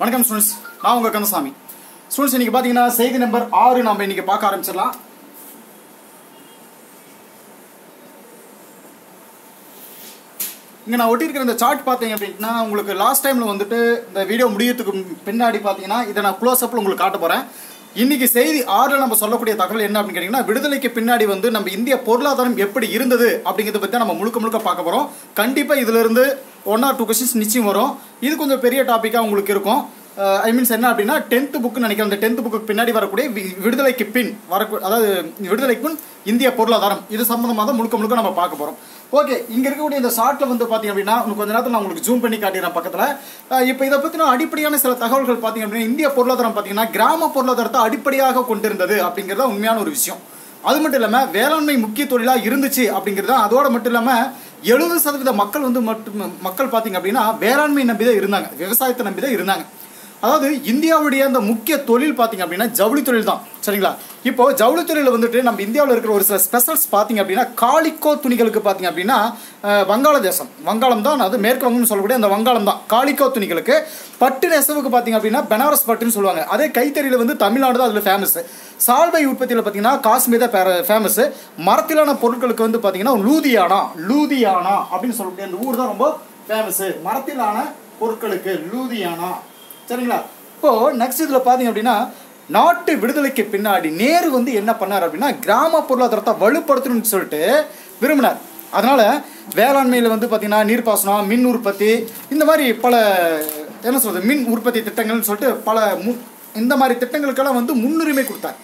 வணக்கம் ஸ்டூடெண்ட்ஸ் நான் உங்கள் கந்தசாமி. ஸ்டூடெண்ட்ஸ் இன்றைக்கி பார்த்தீங்கன்னா செய்தி நம்பர் ஆறு நம்ம இன்னைக்கு பார்க்க ஆரம்பிச்சிடலாம். இங்கே நான் ஒட்டியிருக்கிற இந்த சார்ட் பார்த்தீங்க அப்படின்னா உங்களுக்கு லாஸ்ட் டைமில் வந்துட்டு இந்த வீடியோ முடியறதுக்கு பின்னாடி பார்த்தீங்கன்னா இதை நான் க்ளோஸ் அப்பில் உங்களுக்கு காட்ட போகிறேன் இன்னைக்கு செய்தி ஆறில் நம்ம சொல்லக்கூடிய தகவல் என்ன அப்படின்னு கேட்டிங்கன்னா விடுதலைக்கு பின்னாடி வந்து நம்ம இந்திய பொருளாதாரம் எப்படி இருந்தது அப்படிங்கிறத பற்றி நம்ம முழுக்க முழுக்க பார்க்க போகிறோம் கண்டிப்பாக இதிலிருந்து ஒன் ஆர் டூ கொஸ்டின்ஸ் நிச்சயம் வரும். இது கொஞ்சம் பெரிய டாப்பிக்காக உங்களுக்கு இருக்கும். Uh, ஐ மீன்ஸ் என்ன அப்படின்னா டென்த்து புக்கு நினைக்கிறேன். அந்த டென்த் புக்கு பின்னாடி வரக்கூடிய விடுதலைக்கு பின் வரக்கூ அதாவது விடுதலைக்கு பின் இந்திய பொருளாதாரம். இது சம்மந்தமாக தான் முழுக்க முழுக்க நம்ம பார்க்க போகிறோம் ஓகே இங்கே இருக்கக்கூடிய இந்த ஷார்ட்டில் வந்து பார்த்தீங்க அப்படின்னா கொஞ்சம் கொஞ்ச நேரத்தில் நான் உங்களுக்கு ஜூம் பண்ணி காட்டிடுறேன் பக்கத்தில். Uh, இப்போ இதை பற்றின அடிப்படையான சில தகவல்கள் பார்த்தீங்க அப்படின்னா இந்திய பொருளாதாரம் பார்த்தீங்கன்னா கிராம பொருளாதாரத்தை அடிப்படையாக கொண்டிருந்தது அப்படிங்கிறது உண்மையான ஒரு விஷயம். அது மட்டும் இல்லாமல் வேளாண்மை முக்கிய தொழிலாக இருந்துச்சு அப்படிங்கிறது தான் அதோட மட்டும் இல்லாமல் எழுபது சதவீத மக்கள் வந்து மட்டும் மக்கள் பார்த்தீங்க அப்படின்னா வேளாண்மை நம்பி தான் இருந்தாங்க. விவசாயத்தை நம்பி தான் இருந்தாங்க. அதாவது இந்தியாவுடைய அந்த முக்கிய தொழில் பார்த்தீங்க அப்படின்னா ஜவுளி தொழில் தான். சரிங்களா? இப்போ ஜவுளி தொழிலில் வந்துட்டு நம்ம இந்தியாவில் இருக்கிற ஒரு சில ஸ்பெஷல்ஸ் பார்த்தீங்க அப்படின்னா காலிக்கோ துணிகளுக்கு பார்த்தீங்க அப்படின்னா வங்காளதேசம். வங்காளம் தான் அது மேற்கு வங்கம்னு சொல்லக்கூடிய அந்த வங்காளம் தான். காலிக்கோ துணிகளுக்கு. பட்டு நெசவுக்கு பார்த்தீங்க அப்படின்னா பனாரஸ் பட்டுன்னு சொல்லுவாங்க. அதே கைத்தறியில் வந்து தமிழ்நாடு தான் அதில் ஃபேமஸ் சால்வை உற்பத்தியில் பார்த்தீங்கன்னா காஷ்மீர் தான் ஃபேமஸ் மரத்திலான பொருட்களுக்கு வந்து பார்த்தீங்கன்னா லூதியானா லூதியானா அப்படின்னு சொல்லக்கூடிய அந்த ஊர் தான் ரொம்ப ஃபேமஸ் மரத்திலான பொருட்களுக்கு லூதியானா. சரிங்களா? இப்போ நெக்ஸ்ட் இதில் பார்த்தீங்க அப்படின்னா நாட்டு விடுதலைக்கு பின்னாடி நேரு வந்து என்ன பண்ணார் அப்படின்னா கிராம பொருளாதாரத்தை வலுப்படுத்தணும்னு சொல்லிட்டு விரும்பினார். அதனால வேளாண்மையில் வந்து பார்த்தீங்கன்னா நீர்ப்பாசனம் மின் உற்பத்தி இந்த மாதிரி பல என்ன சொல்றது மின் உற்பத்தி திட்டங்கள்னு சொல்லிட்டு பல மு இந்த மாதிரி திட்டங்களுக்கெல்லாம் வந்து முன்னுரிமை கொடுத்தார்.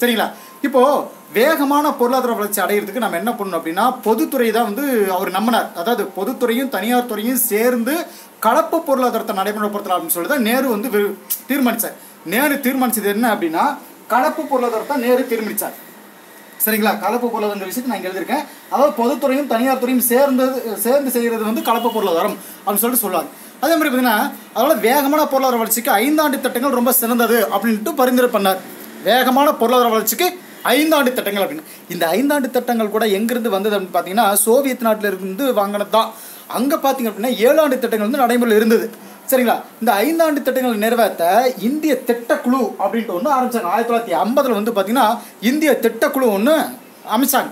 சரிங்களா? இப்போது வேகமான பொருளாதார வளர்ச்சி அடையிறதுக்கு நம்ம என்ன பண்ணணும் அப்படின்னா பொதுத்துறை தான் வந்து அவர் நம்பினார். அதாவது பொதுத்துறையும் தனியார் துறையும் சேர்ந்து கலப்பு பொருளாதாரத்தை நடைமுறைப்படுத்தலாம் அப்படின்னு சொல்லி தான் நேரு வந்து தீர்மானித்தார் தீர்மானிச்சார். நேரு தீர்மானிச்சது என்ன அப்படின்னா கலப்பு பொருளாதாரத்தை நேரு தீர்மானிச்சார். சரிங்களா? கலப்பு பொருளாதார விஷயத்தை நான் எழுதியிருக்கேன். அதாவது பொதுத்துறையும் தனியார் துறையும் சேர்ந்து சேர்ந்து செய்கிறது வந்து கலப்பு பொருளாதாரம் அப்படின்னு சொல்லிட்டு சொல்லுவாங்க அதே மாதிரி பார்த்தீங்கன்னா அதனால வேகமான பொருளாதார வளர்ச்சிக்கு ஐந்தாண்டு திட்டங்கள் ரொம்ப சிறந்தது அப்படின்ட்டு பரிந்துரை பண்ணார். வேகமான பொருளாதார வளர்ச்சிக்கு ஐந்தாண்டு திட்டங்கள் அப்படின்னு. இந்த ஐந்தாண்டு திட்டங்கள் கூட எங்கிருந்து வந்தது அப்படின்னு பார்த்தீங்கன்னா சோவியத் நாட்டில் இருந்து வாங்கினது தான் அங்கே பார்த்தீங்க அப்படின்னா ஏழாண்டு திட்டங்கள் வந்து நடைமுறையில் இருந்தது. சரிங்களா? இந்த ஐந்தாண்டு திட்டங்கள் நிறைவேற்ற இந்திய திட்டக்குழு அப்படின்ட்டு ஒன்று ஆரம்பித்தாங்க ஆயிரத்தி தொள்ளாயிரத்தி ஐம்பதில் வந்து பார்த்தீங்கன்னா இந்திய திட்டக்குழு ஒன்று அமைச்சாங்க.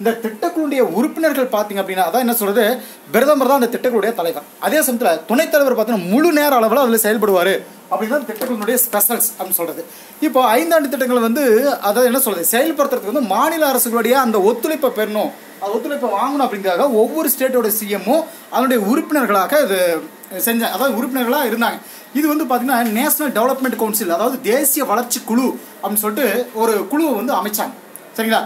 இந்த திட்டக்குழுடைய உறுப்பினர்கள் பார்த்தீங்க அப்படின்னா அதான் என்ன சொல்றது? பிரதமர் தான் அந்த திட்டக்குழுடைய தலைவர். அதே சமயத்தில் துணைத்தலைவர் பார்த்தீங்கன்னா முழு நேர அளவில் அதில் செயல்படுவார். அப்படின்னு தான் திட்டக்குழுடைய ஸ்பெஷல்ஸ் அப்படின்னு சொல்றது. இப்போ ஐந்தாண்டு திட்டங்களை வந்து அதாவது என்ன சொல்றது? செயல்படுத்துறதுக்கு வந்து மாநில அரசுகளுடைய அந்த ஒத்துழைப்பை பெறணும். அது ஒத்துழைப்பை வாங்கணும் அப்படிங்கிறதாக ஒவ்வொரு ஸ்டேட்டோட சிஎம்மும் அதனுடைய உறுப்பினர்களாக இது செஞ்சாங்க அதாவது உறுப்பினர்களாக இருந்தாங்க. இது வந்து பார்த்தீங்கன்னா நேஷனல் டெவலப்மெண்ட் கவுன்சில் அதாவது தேசிய வளர்ச்சி குழு அப்படின்னு சொல்லிட்டு ஒரு குழுவை வந்து அமைச்சாங்க. சரிங்களா?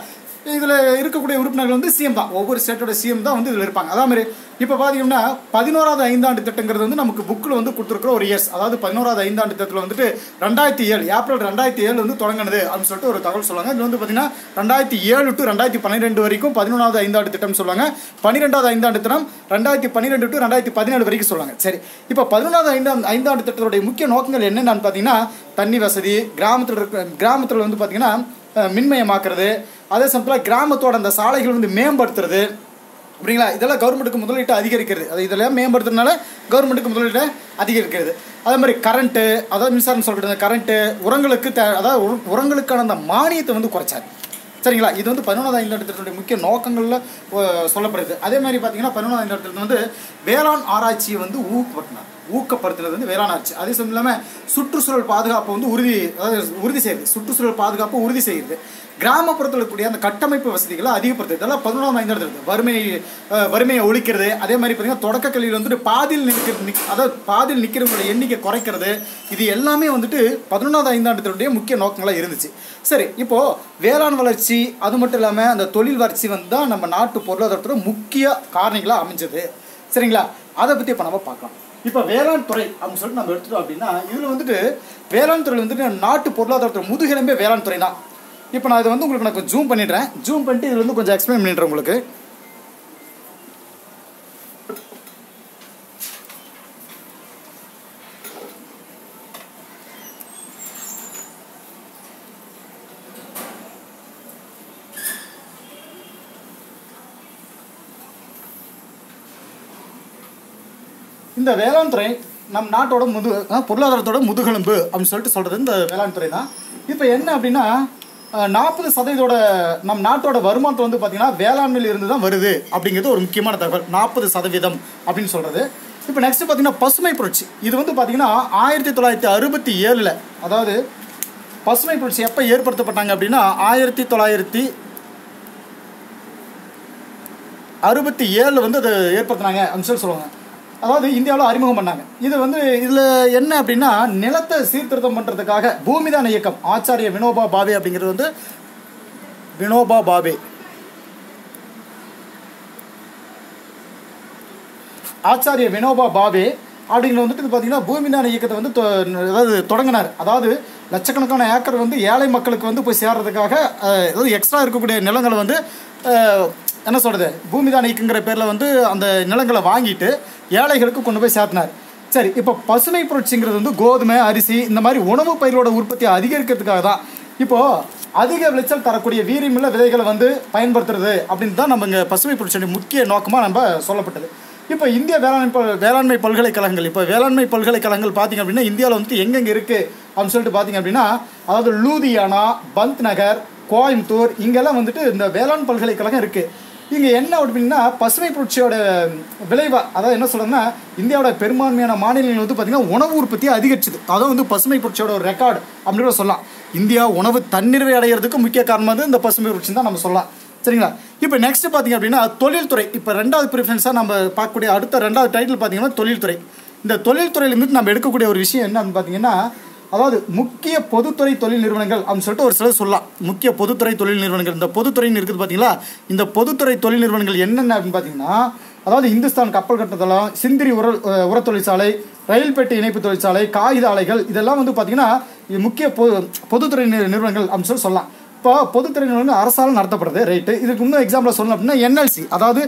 இதில் இருக்கக்கூடிய உறுப்பினர்கள் வந்து சிஎம் தான். ஒவ்வொரு ஸ்டேட்டோட சிஎம் தான் வந்து இதில் இருப்பாங்க. அதே மாதிரி இப்போ பார்த்தீங்கன்னா பதினோராவது ஐந்தாண்டு திட்டங்கிறது வந்து நமக்கு புக்கில் வந்து கொடுத்துருக்குற ஒரு இயர்ஸ் அதாவது பதினோராவது ஐந்தாண்டு திட்டத்தில் வந்துட்டு ரெண்டாயிரத்தி ஏழு ஏப்ரல் ரெண்டாயிரத்தி ஏழு வந்து தொடங்கினது அப்படின்னு சொல்லிட்டு ஒரு தகவல் சொல்லுவாங்க. இது வந்து பார்த்தீங்கன்னா ரெண்டாயிரத்தி ஏழு டு ரெண்டாயிரத்தி பன்னிரெண்டு வரைக்கும் பதினொன்றாவது ஐந்தாண்டு திட்டம் சொல்லுவாங்க. பன்னிரெண்டாவது ஐந்தாண்டு திட்டம் ரெண்டாயிரத்தி பன்னிரெண்டு டு ரெண்டாயிரத்தி பதினேழு வரைக்கும் சொல்லுவாங்க. சரி இப்போ பதினொன்றாவது ஐந்தாண்டு ஐந்தாண்டு திட்டத்துடைய முக்கிய நோக்கங்கள் என்னென்னு பார்த்தீங்கன்னா தண்ணி வசதி கிராமத்தில் இருக்க கிராமத்தில் வந்து பார்த்தீங்கன்னா மின்மயமாக்குறது அதே சமயத்தில் கிராமத்தோட அந்த சாலைகள் வந்து மேம்படுத்துறது. அப்படிங்களா இதெல்லாம் கவர்மெண்ட்டுக்கு முதலீட்டை அதிகரிக்கிறது. அது இதெல்லாம் மேம்படுத்துறதுனால கவர்மெண்ட்டுக்கு முதலீட்டை அதிகரிக்கிறது. அதே மாதிரி கரண்ட்டு அதாவது மின்சாரம் சொல்கிறது கரண்ட்டு உரங்களுக்கு தே அதாவது உரங்களுக்கான அந்த மானியத்தை வந்து குறைச்சார். சரிங்களா? இது வந்து பதினொன்றாம் ஐந்தாண்டு முக்கிய நோக்கங்களில் சொல்லப்படுது. அதே மாதிரி பார்த்தீங்கன்னா பதினொன்றாம் ஐந்தாண்டு வந்து வேளாண் ஆராய்ச்சியை வந்து ஊக்கப்படுத்தினார் ஊக்கப்படுத்துறது வந்து வேளாண் அதே சமயம் இல்லாமல் சுற்றுச்சூழல் பாதுகாப்பை வந்து உறுதி அதாவது உறுதி செய்யுது. சுற்றுச்சூழல் பாதுகாப்பை உறுதி செய்யுது. கிராமப்புறத்தில் இருக்கக்கூடிய அந்த கட்டமைப்பு வசதிகளை அதிகப்படுத்துது. இதெல்லாம் பதினொன்றாம் ஐந்தாண்டு வறுமை வறுமையை ஒழிக்கிறது. அதே மாதிரி பார்த்தீங்கன்னா தொடக்க கல்வியில் வந்துட்டு பாதியில் நிற்கிற நிக் அதாவது பாதியில் நிற்கிறவங்களோட எண்ணிக்கை குறைக்கிறது. இது எல்லாமே வந்துட்டு பதினொன்றாவது ஐந்தாண்டு முக்கிய நோக்கங்களாக இருந்துச்சு. சரி இப்போது வேளாண் வளர்ச்சி அது மட்டும் இல்லாமல் அந்த தொழில் வளர்ச்சி வந்து தான் நம்ம நாட்டு பொருளாதாரத்தோட முக்கிய காரணிகளாக அமைஞ்சது. சரிங்களா? அதை பற்றி இப்போ நம்ம பார்க்கலாம். இப்போ வேளாண் துறை அப்படின்னு சொல்லிட்டு நம்ம எடுத்துட்டோம் அப்படின்னா இதில் வந்துட்டு வேளாண் துறையில் வந்துட்டு நாட்டு பொருளாதாரத்துறை முதுகெலும்பே வேளாண் துறை தான் இப்போ நான் இதை வந்து உங்களுக்கு நான் ஜூம் பண்ணிடுறேன். ஜூம் பண்ணிட்டு இதில் வந்து கொஞ்சம் எக்ஸ்பிளைன் பண்ணிடுறேன் உங்களுக்கு. இந்த வேளாண் துறை நம் நாட்டோட முது பொருளாதாரத்தோட முதுகெலும்பு அப்படின்னு சொல்லிட்டு சொல்கிறது இந்த வேளாண் துறை தான். இப்போ என்ன அப்படின்னா நாற்பது சதவீதோட நம் நாட்டோட வருமானத்தை வந்து பார்த்திங்கன்னா வேளாண்மையில் இருந்து தான் வருது அப்படிங்கிறது ஒரு முக்கியமான தகவல். நாற்பது சதவீதம் அப்படின்னு சொல்கிறது இப்போ நெக்ஸ்ட் பார்த்தீங்கன்னா பசுமை புரட்சி. இது வந்து பார்த்திங்கன்னா ஆயிரத்தி தொள்ளாயிரத்தி அறுபத்தி ஏழில் அதாவது பசுமை புரட்சி எப்போ ஏற்படுத்தப்பட்டாங்க அப்படின்னா ஆயிரத்தி தொள்ளாயிரத்தி அறுபத்தி ஏழில் வந்து அதை ஏற்படுத்தினாங்க அப்படின்னு சொல்லி சொல்லுவாங்க. அதாவது இந்தியாவில் அறிமுகம் பண்ணாங்க. இது வந்து இதில் என்ன அப்படின்னா நிலத்தை சீர்திருத்தம் பண்ணுறதுக்காக பூமிதான இயக்கம். ஆச்சாரிய வினோபா பாவே அப்படிங்கிறது வந்து வினோபா பாவே. ஆச்சாரிய வினோபா பாவே அப்படிங்கிற வந்துட்டு இது பார்த்தீங்கன்னா பூமிதான இயக்கத்தை வந்து தொ- அதாவது தொடங்கினார். அதாவது லட்சக்கணக்கான ஏக்கர் வந்து ஏழை மக்களுக்கு வந்து போய் சேர்றதுக்காக அதாவது எக்ஸ்ட்ரா இருக்கக்கூடிய நிலங்களை வந்து என்ன சொல்கிறது பூமிதான இயக்கங்கிற பேரில் வந்து அந்த நிலங்களை வாங்கிட்டு ஏழைகளுக்கு கொண்டு போய் சேர்த்தினார். சரி இப்போ பசுமை புரட்சிங்கிறது வந்து கோதுமை அரிசி இந்த மாதிரி உணவு பயிரோட உற்பத்தியை அதிகரிக்கிறதுக்காக தான் இப்போது அதிக விளைச்சல் தரக்கூடிய வீரியமுள்ள விதைகளை வந்து பயன்படுத்துறது அப்படின்னு தான் நம்ம இங்கே பசுமை புரட்சியுடைய முக்கிய நோக்கமாக நம்ம சொல்லப்பட்டது. இப்போ இந்திய வேளாண்மை வேளாண்மை பல்கலைக்கழகங்கள் இப்போ வேளாண்மை பல்கலைக்கழகங்கள் பார்த்தீங்க அப்படின்னா இந்தியாவில் வந்து எங்கெங்கே இருக்குது அப்படின்னு சொல்லிட்டு பார்த்திங்க அப்படின்னா அதாவது லூதியானா பந்த் நகர் கோயம்புத்தூர் இங்கெல்லாம் வந்துட்டு இந்த வேளாண் பல்கலைக்கழகம் இருக்குது இங்கே என்ன அப்படின்னா பசுமை புரட்சியோட விளைவா அதாவது என்ன சொல்கிறேன்னா இந்தியாவோட பெரும்பான்மையான மாநிலங்கள் வந்து பார்த்திங்கன்னா உணவு உற்பத்தியை அதிகரிச்சுது. அதான் வந்து பசுமை புரட்சியோட ஒரு ரெக்கார்டு அப்படின்னு கூட சொல்லலாம். இந்தியா உணவு தன்னிறைவை அடைகிறதுக்கு முக்கிய காரணம் வந்து இந்த பசுமை புரட்சி தான் நம்ம சொல்லலாம். சரிங்களா? இப்போ நெக்ஸ்ட் பார்த்தீங்க அப்படின்னா தொழில்துறை. இப்போ ரெண்டாவது ப்ரிஃபரன்ஸாக நம்ம பார்க்கக்கூடிய அடுத்த ரெண்டாவது டைட்டில் பார்த்தீங்கன்னா தொழில்துறை. இந்த தொழில்துறையிலிருந்து நம்ம எடுக்கக்கூடிய ஒரு விஷயம் என்ன அப்படின்னு பார்த்தீங்கன்னா அதாவது முக்கிய பொதுத்துறை தொழில் நிறுவனங்கள் அப்படின்னு சொல்லிட்டு ஒரு சிலர் சொல்லலாம். முக்கிய பொதுத்துறை தொழில் நிறுவனங்கள். இந்த பொதுத்துறைன்னு இருக்குது பார்த்தீங்களா இந்த பொதுத்துறை தொழில் நிறுவனங்கள் என்னென்ன அப்படின்னு பார்த்தீங்கன்னா அதாவது இந்துஸ்தான் கப்பல் கட்டத்தளம் சிந்திரி உர உரத் உர தொழிற்சாலை ரயில்பேட்டை இணைப்பு தொழிற்சாலை காகித ஆலைகள் இதெல்லாம் வந்து பார்த்தீங்கன்னா முக்கிய பொது பொதுத்துறை நிறுவனங்கள் அப்படின்னு சொல்லி சொல்லலாம். இப்போ பொதுத்துறை நிறுவனங்கள் அரசால் நடத்தப்படுது ரைட்டு இதுக்கு இன்னும் எக்ஸாம்பிள் சொல்லணும் அப்படின்னா என்எல்சி அதாவது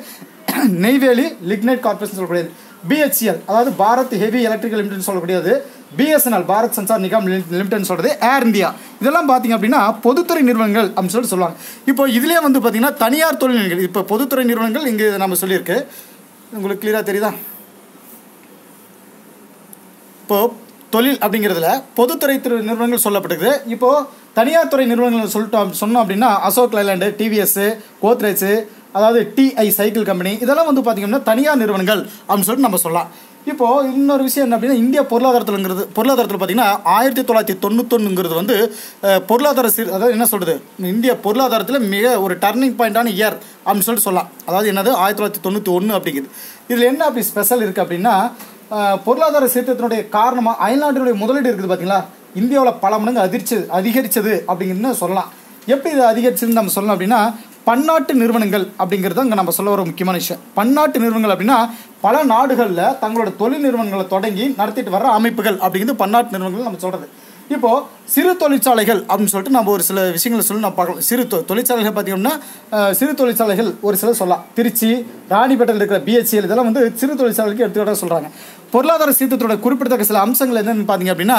நெய்வேலி லிக்னைட் கார்பரேஷன் சொல்லக்கூடியது. பிஹெச்எல் அதாவது பாரத் ஹெவி எலக்ட்ரிக்கல் லிமிடெட்னு சொல்லக்கூடியது. பிஎஸ்என்எல் பாரத் சென்சார் நிகாம் லிமிடெட்னு சொல்கிறது ஏர் இந்தியா இதெல்லாம் பார்த்தீங்க அப்படின்னா பொதுத்துறை நிறுவனங்கள் அப்படின்னு சொல்லிட்டு சொல்லுவாங்க. இப்போ இதுலேயே வந்து பார்த்திங்கன்னா தனியார் தொழில் நிறுவனங்கள் இப்போ பொதுத்துறை நிறுவனங்கள் இங்கே நம்ம சொல்லியிருக்கு. உங்களுக்கு கிளியராக தெரியுதா? இப்போ தொழில் அப்படிங்கிறதுல பொதுத்துறை துறை நிறுவனங்கள் சொல்லப்பட்டிருக்கு இப்போது தனியார் துறை நிறுவனங்கள் சொல்லிட்டோம் சொன்னோம் அப்படின்னா அசோக் லைலாண்டு டிவிஎஸ்ஸு கோத்ரேஜ் அதாவது டிஐ சைக்கிள் கம்பெனி இதெல்லாம் வந்து பார்த்திங்கன்னா தனியார் நிறுவனங்கள் அப்படின்னு சொல்லிட்டு நம்ம சொல்லலாம். இப்போ இன்னொரு விஷயம் என்ன அப்படின்னா இந்திய பொருளாதாரத்தில்ங்கிறது பொருளாதாரத்தில் பார்த்தீங்கன்னா ஆயிரத்தி தொள்ளாயிரத்தி தொண்ணூத்தொன்னுங்கிறது வந்து பொருளாதார சீர் அதாவது என்ன சொல்கிறது இந்திய பொருளாதாரத்தில் மிக ஒரு டர்னிங் பாயிண்டான இயர் அப்படின்னு சொல்லிட்டு சொல்லலாம். அதாவது என்னது ஆயிரத்தி தொள்ளாயிரத்தி தொண்ணூற்றி ஒன்று அப்படிங்கிறது இதில் என்ன அப்படி ஸ்பெஷல் இருக்குது அப்படின்னா பொருளாதார சீர்திருத்தத்தினுடைய காரணமாக அயல்நாட்டினுடைய முதலீடு இருக்குது பார்த்தீங்களா இந்தியாவில் பல மடங்கு அதிர்ச்சி அதிகரித்தது அப்படிங்கிறது சொல்லலாம். எப்படி இது அதிகரிச்சதுன்னு நம்ம சொல்லணும் அப்படின்னா பன்னாட்டு நிறுவனங்கள் அப்படிங்கிறது இங்கே நம்ம சொல்ல வர முக்கியமான விஷயம். பன்னாட்டு நிறுவனங்கள் அப்படின்னா பல நாடுகளில் தங்களோட தொழில் நிறுவனங்களை தொடங்கி நடத்திட்டு வர அமைப்புகள் அப்படிங்கிறது பன்னாட்டு நிறுவனங்கள் நம்ம சொல்கிறது இப்போ சிறு தொழிற்சாலைகள் அப்படின்னு சொல்லிட்டு நம்ம ஒரு சில விஷயங்களை சொல்லி நம்ம பார்க்கலாம். சிறு தொ தொழிற்சாலைகள் பார்த்தீங்கன்னா சிறு தொழிற்சாலைகள் ஒரு சில சொல்லலாம். திருச்சி ராணிப்பேட்டையில் இருக்கிற பிஹெச்சிஎல் இதெல்லாம் வந்து சிறு தொழிற்சாலைக்கு எடுத்துக்கிட்ட சொல்கிறாங்க பொருளாதார சீர்திருத்தோட குறிப்பிடத்தக்க சில அம்சங்கள் என்னன்னு பார்த்தீங்க அப்படின்னா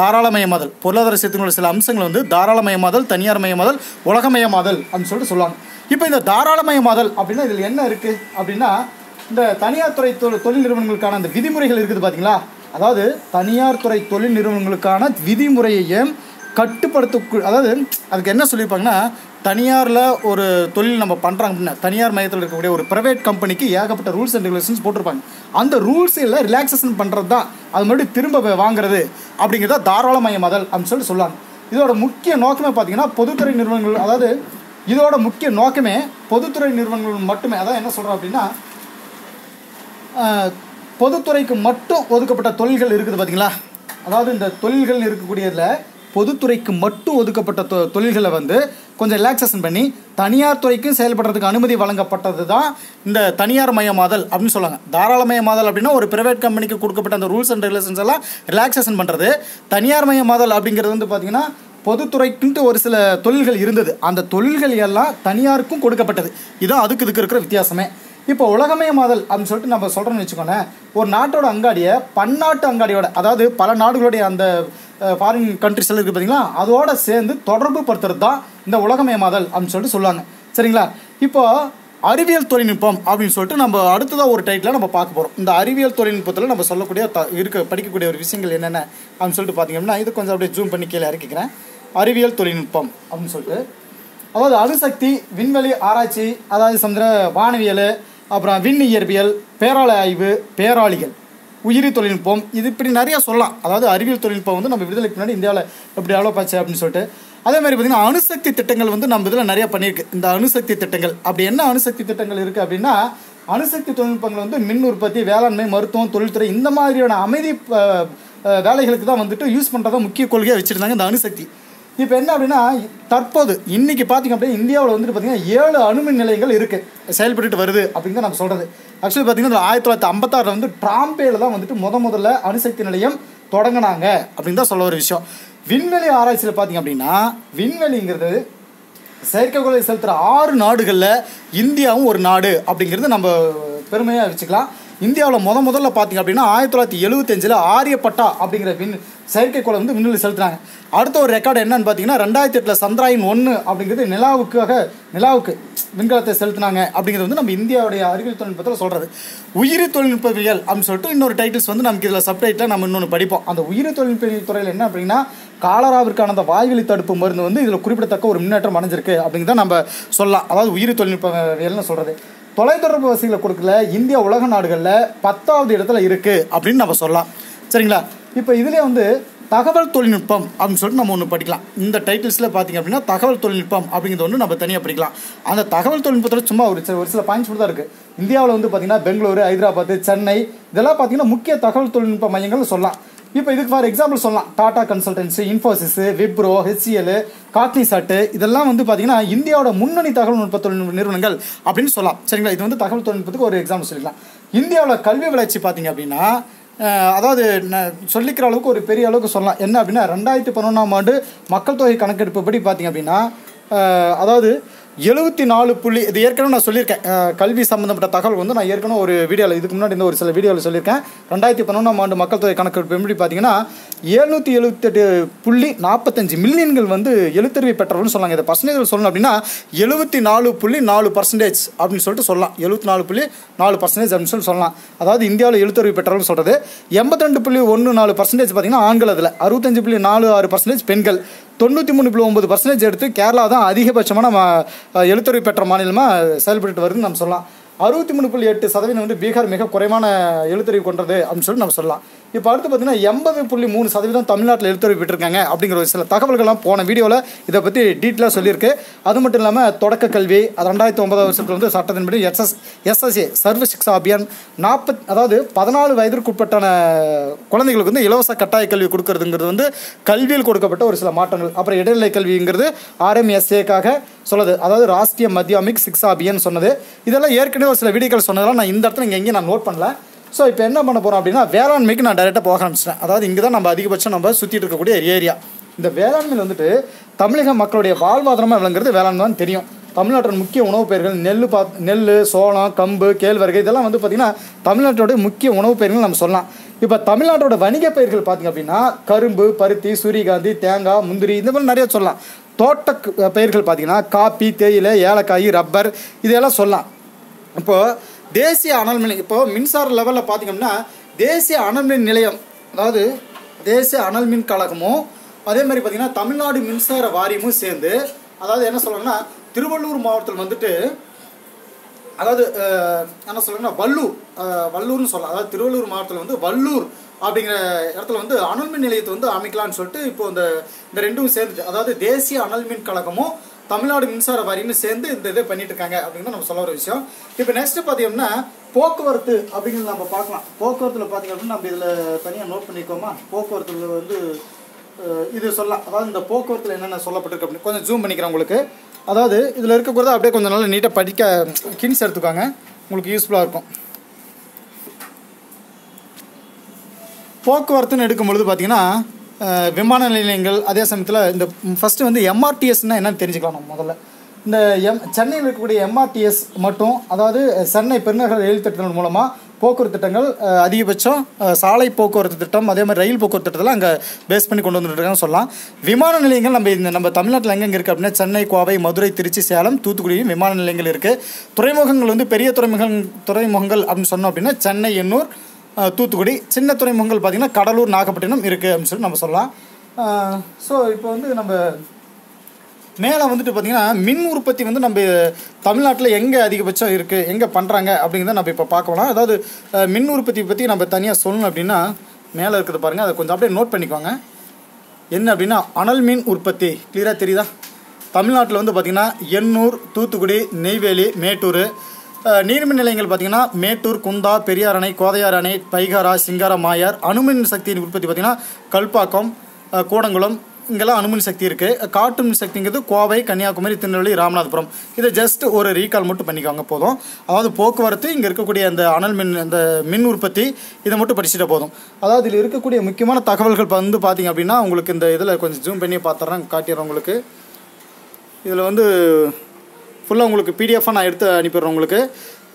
தாராளமயமாதல். பொருளாதார சீர்திருத்தங்களோட சில அம்சங்கள் வந்து தாராளமயமாதல் தனியார் மயமாதல் உலகமயமாதல் அப்படின்னு சொல்லிட்டு சொல்லுவாங்க. இப்போ இந்த தாராளமயமாதல் அப்படின்னா இதில் என்ன இருக்குது அப்படின்னா இந்த தனியார் துறை தொழில் நிறுவனங்களுக்கான அந்த விதிமுறைகள் இருக்குது பார்த்தீங்களா அதாவது தனியார் துறை தொழில் நிறுவனங்களுக்கான விதிமுறையையும் கட்டுப்படுத்த அதாவது அதுக்கு என்ன சொல்லியிருப்பாங்கன்னா தனியாரில் ஒரு தொழில் நம்ம பண்ணுறாங்க அப்படின்னா தனியார் மையத்தில் இருக்கக்கூடிய ஒரு ப்ரைவேட் கம்பெனிக்கு ஏகப்பட்ட ரூல்ஸ் அண்ட் ரெகுலேஷன்ஸ் போட்டிருப்பாங்க. அந்த ரூல்ஸ் ரிலாக்ஸேஷன் பண்ணுறது தான் அது மறுபடியும் திரும்ப வாங்குறது அப்படிங்கிறத தாராளமயமாதல் அப்படின்னு சொல்லி சொல்லுவாங்க இதோட முக்கிய நோக்கமே பார்த்தீங்கன்னா பொதுத்துறை நிறுவனங்கள் அதாவது இதோட முக்கிய நோக்கமே பொதுத்துறை நிறுவனங்கள் மட்டுமே. அதான் என்ன சொல்கிறோம் அப்படின்னா பொதுத்துறைக்கு மட்டும் ஒதுக்கப்பட்ட தொழில்கள் இருக்குது பார்த்தீங்களா அதாவது இந்த தொழில்கள் இருக்கக்கூடியதில் பொதுத்துறைக்கு மட்டும் ஒதுக்கப்பட்ட தொ தொழில்களை வந்து கொஞ்சம் ரிலாக்ஸேஷன் பண்ணி தனியார் துறைக்கும் செயல்படுறதுக்கு அனுமதி வழங்கப்பட்டது தான் இந்த தனியார் மயமாதல் அப்படின்னு சொல்லுவாங்க. தாராளமயமாதல் அப்படின்னா ஒரு பிரைவேட் கம்பெனிக்கு கொடுக்கப்பட்ட அந்த ரூல்ஸ் அண்ட் ரெகுலேஷன்ஸ் எல்லாம் ரிலாக்ஸேஷன் பண்ணுறது தனியார் மயமாதல் அப்படிங்கிறது வந்து பார்த்திங்கன்னா பொதுத்துறைக்குன்ட்டு ஒரு சில தொழில்கள் இருந்தது. அந்த தொழில்கள் எல்லாம் தனியாருக்கும் கொடுக்கப்பட்டது. இதுதான் அதுக்கு இதுக்கு இருக்கிற வித்தியாசமே. இப்போ உலகமயமாதல் அப்படின்னு சொல்லிட்டு நம்ம சொல்கிறோம்னு வச்சுக்கோங்களேன் ஒரு நாட்டோட அங்காடியை பன்னாட்டு அங்காடியோட அதாவது பல நாடுகளுடைய அந்த ஃபாரின் கண்ட்ரிஸ் எல்லாம் இருக்குது பார்த்தீங்களா அதோட சேர்ந்து தொடர்பு படுத்துறது தான் இந்த உலகமயமாதல் அப்படின்னு சொல்லிட்டு சொல்லுவாங்க. சரிங்களா? இப்போ அறிவியல் தொழில்நுட்பம் அப்படின்னு சொல்லிட்டு நம்ம அடுத்ததாக ஒரு டைட்டில் நம்ம பார்க்க போகிறோம் இந்த அறிவியல் தொழில்நுட்பத்தில் நம்ம சொல்லக்கூடிய த இருக்க படிக்கக்கூடிய ஒரு விஷயங்கள் என்னென்ன அப்படின்னு சொல்லிட்டு பார்த்தீங்கன்னா இது கொஞ்சம் அப்படியே ஜூம் பண்ணி கீழே இறக்கிக்கிறேன். அறிவியல் தொழில்நுட்பம் அப்படின்னு சொல்லிட்டு. அதாவது அணுசக்தி விண்வெளி ஆராய்ச்சி அதாவது சந்திர வானவியல் அப்புறம் விண் இயற்பியல் பேராள ஆய்வு பேராளிகள் உயிரி தொழில்நுட்பம் இது இப்படி நிறைய சொல்லலாம். அதாவது அறிவியல் தொழில்நுட்பம் வந்து நம்ம விடுதலைக்கு முன்னாடி இந்தியாவில் எப்படி டெவலப் ஆச்சு அப்படின்னு சொல்லிட்டு. அதே மாதிரி பார்த்திங்கன்னா அணுசக்தி திட்டங்கள் வந்து நம்ம இதில் நிறைய பண்ணியிருக்கு. இந்த அணுசக்தி திட்டங்கள். அப்படி என்ன அணுசக்தி திட்டங்கள் இருக்குது அப்படின்னா அணுசக்தி தொழில்நுட்பங்கள் வந்து மின் உற்பத்தி வேளாண்மை மருத்துவம் தொழில்துறை இந்த மாதிரியான அமைதி வேலைகளுக்கு தான் வந்துட்டு யூஸ் பண்ணுறதா முக்கிய கொள்கையாக வச்சுருந்தாங்க இந்த அணுசக்தி. இப்போ என்ன அப்படின்னா தற்போது இன்னைக்கு பார்த்தீங்க அப்படின்னா இந்தியாவில் வந்துட்டு பார்த்தீங்கன்னா ஏழு அணுமின் நிலையங்கள் இருக்குது செயல்பட்டு வருது அப்படின்னு தான் நம்ம சொல்கிறது ஆக்சுவலி பார்த்தீங்கன்னா ஆயிரத்தி தொள்ளாயிரத்தி ஐம்பத்தாறில் வந்து ட்ராம்பேல தான் வந்துட்டு முத முதல்ல அணுசக்தி நிலையம் தொடங்கினாங்க அப்படின்னு தான் சொல்ல ஒரு விஷயம். விண்வெளி ஆராய்ச்சியில் பார்த்தீங்க அப்படின்னா விண்வெளிங்கிறது செயற்கைக்கோளை செலுத்துகிற ஆறு நாடுகளில் இந்தியாவும் ஒரு நாடு அப்படிங்கிறது நம்ம பெருமையாக வச்சுக்கலாம். இந்தியாவில் முத முதல்ல பார்த்தீங்க அப்படின்னா ஆயிரத்தி தொள்ளாயிரத்தி எழுபத்தஞ்சில் ஆரியப்பட்டா அப்படிங்கிற விண் செயற்கைக்கோளை வந்து விண்ணில் செலுத்துனாங்க. அடுத்த ஒரு ரெக்கார்டு என்னன்னு பார்த்தீங்கன்னா ரெண்டாயிரத்தி எட்டில் சந்திராயன் ஒன்று அப்படிங்கிறது நிலாவுக்காக நிலாவுக்கு விண்கலத்தை செலுத்தினாங்க அப்படிங்கிறது வந்து நம்ம இந்தியாவுடைய அறிவியல் தொழில்நுட்பத்தில் சொல்கிறது உயிரி தொழில்நுட்பவியல் அப்படின்னு சொல்லிட்டு இன்னொரு டைட்டில்ஸ் வந்து நமக்கு இதில் சப்டைட்டில் நம்ம இன்னொன்று படிப்போம். அந்த உயிரி தொழில்நுட்பவியல் துறையில் என்ன அப்படின்னா காலராவிற்கான அந்த வாய்வழி தடுப்பு மருந்து வந்து இதில் குறிப்பிடத்தக்க ஒரு முன்னேற்றம் அடைஞ்சிருக்கு அப்படிங்கிறத நம்ம சொல்லலாம். அதாவது உயிரி தொழில்நுட்பவியல்னு சொல்கிறது தொலைத்தொடர்பு வசதிகளை கொடுக்கல. இந்தியா உலக நாடுகளில் பத்தாவது இடத்துல இருக்குது அப்படின்னு நம்ம சொல்லலாம். சரிங்களா? இப்போ இதிலே வந்து தகவல் தொழில்நுட்பம் அப்படின்னு சொல்லிட்டு நம்ம ஒன்று படிக்கலாம். இந்த டைட்டில்ஸில் பார்த்தீங்க அப்படின்னா தகவல் தொழில்நுட்பம் அப்படிங்கிறது ஒன்று நம்ம தனியாக படிக்கலாம். அந்த தகவல் தொழில்நுட்பத்தில் சும்மா ஒரு சில ஒரு சில பாயிண்ட்ஸ் கூட தான் இருக்குது இந்தியாவில் வந்து பார்த்தீங்கன்னா பெங்களூரு ஹைதராபாத் சென்னை இதெல்லாம் பார்த்தீங்கன்னா முக்கிய தகவல் தொழில்நுட்ப மையங்கள்னு சொல்லலாம். இப்போ இதுக்கு ஃபார் எக்ஸாம்பிள் சொல்லலாம். Tata consultancy Infosys Wipro HCL Cognizant இதெல்லாம் வந்து பார்த்தீங்கன்னா இந்தியாவோட முன்னணி தகவல் நுட்ப தொழில்நுட்ப நிறுவனங்கள் அப்படின்னு சொல்லலாம். சரிங்களா? இது வந்து தகவல் தொழில்நுட்பத்துக்கு ஒரு எக்ஸாம்பிள் சொல்லிக்கலாம். இந்தியாவில் கல்வி வளர்ச்சி பார்த்தீங்க அப்படின்னா அதாவது சொல்லிக்கிற அளவுக்கு ஒரு பெரிய அளவுக்கு சொல்லலாம். என்ன அப்படின்னா ரெண்டாயிரத்தி பதினொன்றாம் ஆண்டு மக்கள் தொகை கணக்கெடுப்பு படி பார்த்தீங்க அப்படின்னா அதாவது எழுபத்தி நாலு புள்ளி இது ஏற்கனவே நான் சொல்லியிருக்கேன். கல்வி சம்மந்தப்பட்ட தகவல் வந்து நான் ஏற்கனவே ஒரு வீடியோவில் இதுக்கு முன்னாடி இந்த ஒரு சில வீடியோவில் சொல்லியிருக்கேன். ரெண்டாயிரத்தி பதினொன்றாம் ஆண்டு மக்கள் தொகை கணக்கெடுப்பு எப்படி பார்த்தீங்கன்னா எழுநூற்றி எழுபத்தெட்டு புள்ளி நாற்பத்தஞ்சு மில்லியன்கள் வந்து எழுத்தறிவை பெற்றவர்கள் சொன்னாங்க. இதை பர்சன்டேஜ் சொல்லணும் அப்படின்னா எழுபத்தி நாலு புள்ளி நாலு பர்சன்டேஜ் அப்படின்னு சொல்லிட்டு சொல்லலாம். எழுபத்தி நாலு புள்ளி நாலு பர்சன்டேஜ் அப்படின்னு சொல்லி சொல்லலாம். அதாவது இந்தியாவில் எழுத்தறிவு பெற்றவர்கள் சொல்கிறது எண்பத்தி ரெண்டு புள்ளி ஒன்று நாலு பர்சன்டேஜ் பார்த்தீங்கன்னா ஆண்கள் அதில். அறுபத்தஞ்சு புள்ளி நாலு ஆறு பர்சன்டேஜ் பெண்கள். தொண்ணூற்றி மூணு புள்ளி ஒம்பது பர்சன்டேஜ் எடுத்து கேரளா தான் அதிகபட்சமான எழுத்துறை பெற்ற மாநிலமாக செயல்பட்டு வருதுன்னு நம்ம சொல்லலாம். அறுபத்தி மூணு புள்ளி எட்டு சதவீதம் வந்து பீகார் மிக குறைவான எழுத்துறை கொண்டது அப்படின்னு சொல்லி நம்ம சொல்லலாம். இப்போ அடுத்து பார்த்தீங்கன்னா எண்பது புள்ளி மூணு சதவீதம் தமிழ்நாட்டில் எழுத்தறிவு விட்டுருக்காங்க அப்படிங்கிற ஒரு சில தகவல்கள்லாம் போன வீடியோவில் இதை பற்றி டீட்டெயிலாக சொல்லியிருக்கு. அது மட்டும் இல்லாமல் தொடக்க கல்வி அது ரெண்டாயிரத்தி ஒன்பதாம் வருஷத்தில் வந்து சட்டத்தின்படி எஸ்எஸ் எஸ்எஸ்ஏ சர்வ சிக்ஷா அபியான் நாற்பத் அதாவது பதினாலு வயதிற்குட்பட்டான குழந்தைகளுக்கு வந்து இலவச கட்டாய கல்வி கொடுக்கறதுங்கிறது வந்து கல்வியில் கொடுக்கப்பட்ட ஒரு சில மாற்றங்கள். அப்புறம் இடைநிலை கல்விங்கிறது ஆர்எம்எஸ்ஏக்காக சொல்லுது. அதாவது ராஷ்டிரிய மத்தியாமிக் சிக்ஷா அபியான் சொன்னது. இதெல்லாம் ஏற்கனவே ஒரு சில வீடியோக்கள் சொன்னதெல்லாம் நான் இந்த இடத்துல இங்கே எங்கேயும் நான் நோட் பண்ணல. ஸோ இப்போ என்ன பண்ண போகிறோம் அப்படின்னா வேளாண்மைக்கு நான் டைரெக்டாக போக ஆரம்பிச்சிட்டேன். அதாவது இங்கே தான் நம்ம அதிகபட்சம் நம்ம சுற்றிட்டு இருக்கக்கூடிய ஏரியா. இந்த வேளாண்மையில் வந்துட்டு தமிழக மக்களுடைய வாழ்வாதாரமாக விளங்குறது வேளாண்மை தான் தெரியும். தமிழ்நாட்டின் முக்கிய உணவுப் பயிர்கள் நெல் பா நெல் சோளம் கம்பு கேழ்வரகு இதெல்லாம் வந்து பார்த்திங்கன்னா தமிழ்நாட்டோட முக்கிய உணவுப் பயிர்கள் நம்ம சொல்லலாம். இப்போ தமிழ்நாட்டோட வணிக பயிர்கள் பார்த்திங்க அப்படின்னா கரும்பு பருத்தி சூரியகாந்தி தேங்காய் முந்திரி இந்த மாதிரி நிறைய சொல்லலாம். தோட்ட பயிர்கள் பார்த்திங்கன்னா காப்பி தேயிலை ஏலக்காய் ரப்பர் இதெல்லாம் சொல்லலாம். இப்போது தேசிய அனல் நிலையம் இப்போ மின்சார லெவலில் பார்த்திங்கன்னா தேசிய அனல் மின் நிலையம் அதாவது தேசிய அனல் மின் கழகமும் அதே மாதிரி பார்த்தீங்கன்னா தமிழ்நாடு மின்சார வாரியமும் சேர்ந்து அதாவது என்ன சொல்றாங்கன்னா திருவள்ளூர் மாவட்டத்தில் வந்துட்டு அதாவது என்ன சொல்லணும்னா வள்ளூர் வல்லூர்னு வள்ளூர்னு சொல்லலாம். அதாவது திருவள்ளூர் மாவட்டத்தில் வந்து வள்ளூர் அப்படிங்கிற இடத்துல வந்து அனல் மின் நிலையத்தை வந்து அமைக்கலாம்னு சொல்லிட்டு இப்போ இந்த இந்த ரெண்டும் சேர்ந்து அதாவது தேசிய அனல் மின் கழகமும் தமிழ்நாடு மின்சார வாரியமும் சேர்ந்து இந்த இதை பண்ணிட்டு இருக்காங்க அப்படின்னு நம்ம சொல்ல ஒரு விஷயம். இப்போ நெக்ஸ்ட் பார்த்தீங்கன்னா போக்குவரத்து அப்படிங்கிறது நம்ம பார்க்கலாம். போக்குவரத்தில் பார்த்தீங்க அப்படின்னா நம்ம இதில் தனியாக நோட் பண்ணிக்கோமா? போக்குவரத்தில் வந்து இது சொல்லலாம். அதாவது இந்த போக்குவரத்தில் என்னென்ன சொல்லப்பட்டிருக்கு அப்படின்னு. கொஞ்சம் ஜூம் பண்ணிக்கிறேன் உங்களுக்கு. அதாவது இதில் இருக்கக்கூடாது அப்படியே கொஞ்சம் நல்லா நீட்டாக படிக்க கின்ஸ் எடுத்துக்காங்க. உங்களுக்கு யூஸ்ஃபுல்லாக இருக்கும். போக்குவரத்துன்னு எடுக்கும் பொழுது பார்த்தீங்கன்னா விமான நிலையங்கள் அதே சமயத்தில் இந்த ஃபஸ்ட்டு வந்து எம்ஆர்டிஎஸ்னால் என்னன்னு தெரிஞ்சுக்கலாம் நம்ம முதல்ல. இந்த எம் சென்னையில் இருக்கக்கூடிய எம்ஆர்டிஎஸ் மட்டும் அதாவது சென்னை பெருநகர ரயில் திட்டங்கள் மூலமாக போக்குவரத்து திட்டங்கள் அதிகபட்சம் சாலை போக்குவரத்து திட்டம் அதே மாதிரி ரயில் போக்குவரத்து திட்டத்தில் அங்கே பேஸ் பண்ணி கொண்டு வந்துட்டுருக்காங்கன்னு சொல்லலாம். விமான நிலையங்கள் நம்ம இந்த நம்ம தமிழ்நாட்டில் எங்கெங்கே இருக்குது அப்படின்னா சென்னை கோவை மதுரை திருச்சி சேலம் தூத்துக்குடியும் விமான நிலையங்கள் இருக்குது துறைமுகங்கள் வந்து பெரிய துறைமுகம் துறைமுகங்கள் அப்படின்னு சொன்னோம் அப்படின்னா சென்னை எண்ணூர் தூத்துக்குடி சின்ன துறைமுகங்கள் பார்த்திங்கன்னா கடலூர் நாகப்பட்டினம் இருக்குது அப்படின்னு சொல்லி நம்ம சொல்லலாம். ஸோ இப்போ வந்து நம்ம மேலே வந்துட்டு பார்த்திங்கன்னா மின் உற்பத்தி வந்து நம்ம தமிழ்நாட்டில் எங்கே அதிகபட்சம் இருக்குது எங்கே பண்ணுறாங்க அப்படிங்கிறத நம்ம இப்போ பார்க்கலாம் அதாவது மின் உற்பத்தி பற்றி நம்ம தனியாக சொல்லணும் அப்படின்னா மேலே இருக்கிறது பாருங்கள் அதை கொஞ்சம் அப்படியே நோட் பண்ணிக்கோங்க. என்ன அப்படின்னா அனல் மின் உற்பத்தி. கிளியராக தெரியுதா? தமிழ்நாட்டில் வந்து பார்த்திங்கன்னா எண்ணூர் தூத்துக்குடி நெய்வேலி மேட்டூர் நீர்மின் நிலையங்கள் பார்த்திங்கன்னா மேட்டூர் குந்தா பெரியார் அணை கோதையார் அணை பைகாரா சிங்காரா மாயார் அணுமின் சக்தியின் உற்பத்தி பார்த்திங்கன்னா கல்பாக்கம் கூடங்குளம் இங்கெல்லாம் அணுமின் சக்தி இருக்குது காட்டு மின் சக்திங்கிறது கோவை கன்னியாகுமரி திருநெல்வேலி ராமநாதபுரம். இதை ஜஸ்ட் ஒரு ரீகால் மட்டும் பண்ணிக்கோங்க போதும். அதாவது போக்குவரத்து இங்கே இருக்கக்கூடிய அந்த அனல் மின் அந்த மின் உற்பத்தி இதை மட்டும் படிச்சுட்டா போதும். அதாவது இதில் இருக்கக்கூடிய முக்கியமான தகவல்கள் வந்து பார்த்திங்க அப்படின்னா உங்களுக்கு இந்த இதில் கொஞ்சம் ஜூம் பண்ணி பார்த்துட்றேன் காட்டிடுறேன் உங்களுக்கு. இதில் வந்து ஃபுல்லாக உங்களுக்கு பிடிஎஃபாக நான் எடுத்து அனுப்பிடுறேன் உங்களுக்கு.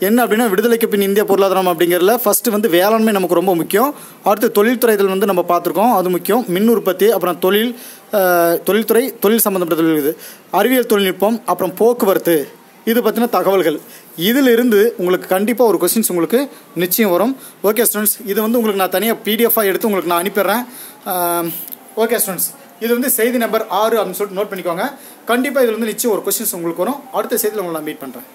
என்ன அப்படின்னா விடுதலைக்கு பின் இந்திய பொருளாதாரம் அப்படிங்கிறதுல ஃபஸ்ட்டு வந்து வேளாண்மை நமக்கு ரொம்ப முக்கியம். அடுத்து தொழில்துறை இதில் வந்து நம்ம பார்த்துருக்கோம் அது முக்கியம். மின் உற்பத்தி அப்புறம் தொழில் தொழில்துறை தொழில் சம்மந்தப்பட்ட தொழில் இது. அறிவியல் தொழில்நுட்பம் அப்புறம் போக்குவரத்து. இது பற்றின தகவல்கள். இதிலிருந்து உங்களுக்கு கண்டிப்பாக ஒரு கொஸ்டின்ஸ் உங்களுக்கு நிச்சயம் வரும். ஓகே ஸ்டூடெண்ட்ஸ் இது வந்து உங்களுக்கு நான் தனியாக பிடிஎஃபாக எடுத்து உங்களுக்கு நான் அனுப்பிடுறேன். ஓகே ஸ்டூடெண்ட்ஸ் இது வந்து செய்தி நம்பர் ஆறு அப்படின்னு சொல்லிட்டு நோட் பண்ணிக்கோங்க. கண்டிப்பாக இதில் வந்து நிச்சயம் ஒரு கொஸ்டின்ஸ் உங்களுக்கு வரும். அடுத்த செய்தியில் உங்களை நான் மீட் பண்ணுறேன்